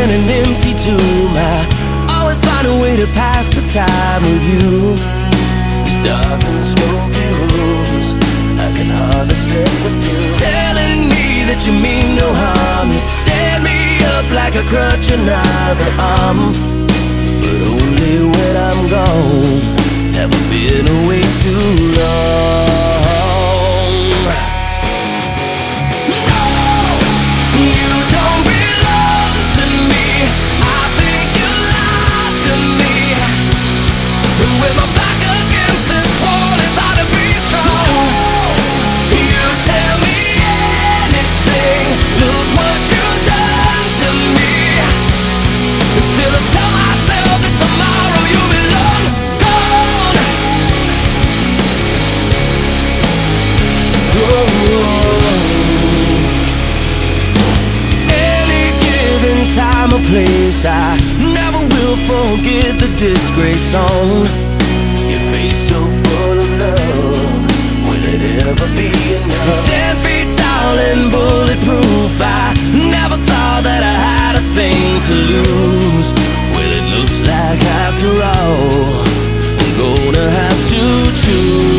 in an empty tomb. I always find a way to pass the time with you. Dark and smoky rooms, I can hardly stand with you. Telling me that you mean no harm. You stand me up like a crutch, another arm. But only when I'm gone. Time or place, I never will forget the disgrace on your face so full of love. Will it ever be enough? Ten feet tall and bulletproof. I never thought that I had a thing to lose. Well, it looks like after all, I'm gonna have to choose.